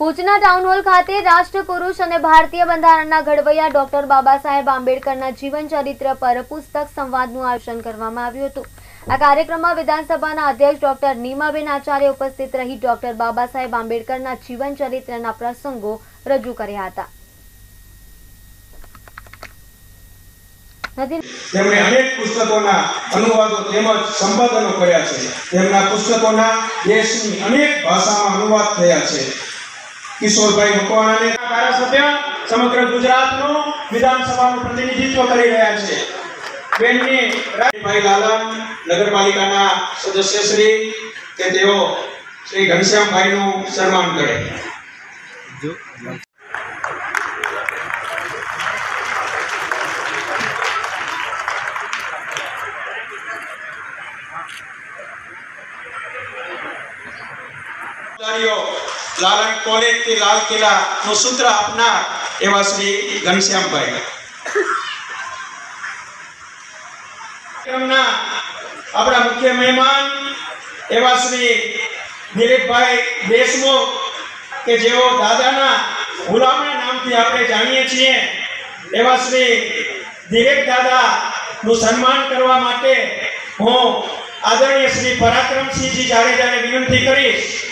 ભુજના ટાઉન ખાતે રાષ્ટ્રપુરુષ અને ભારતીય બંધારણના ઘડવૈયા ડોક્ટર બાબા સાહેબ આંબેડકરના જીવન ચરિત્ર પર પુસ્તક સંવાદનું આયોજન કરવામાં આવ્યું હતું. આ કાર્યક્રમમાં વિધાનસભાના અધ્યક્ષ ડોક્ટર નીમાબેન આચાર્ય ઉપસ્થિત રહી ડોક્ટર બાબા સાહેબ આંબેડકરના જીવન ચરિત્રના પ્રસંગો રજૂ કર્યા હતા. તેમણે અનેક પુસ્તકોના અનુવાદો તેમજ સંપાદનો કર્યા છે. તેમના પુસ્તકોના દેશની અનેક ભાષામાં અનુવાદ થયા છે. કિશોરભાઈ મકવાણાને ધારાસભ્ય સમગ્ર ગુજરાતનું વિધાનસભાનું પ્રતિનિધિત્વ કરી રહ્યા છે બેનની ભાઈ લાલન નગરપાલિકાના સદસ્ય શ્રી કે તેઓ શ્રી ઘનશ્યામભાઈનું સન્માન કરે જવાબદારીઓ લાલન કોલેજથી લાલ કિલ્લા નું સૂત્ર આપનાર એવા શ્રી ઘનશ્યામભાઈ. કાર્યક્રમના આપણા મુખ્ય મહેમાન એવા શ્રી દિલીપભાઈ દેશમુખ કે જેઓ દાદાના ગુલામના નામથી આપણે જાણીએ છીએ, એવા શ્રી દિલીપ દાદા નું સન્માન કરવા માટે હું આદરણીય શ્રી પરાક્રમસિંહજી જાડેજાને વિનંતી કરીશ.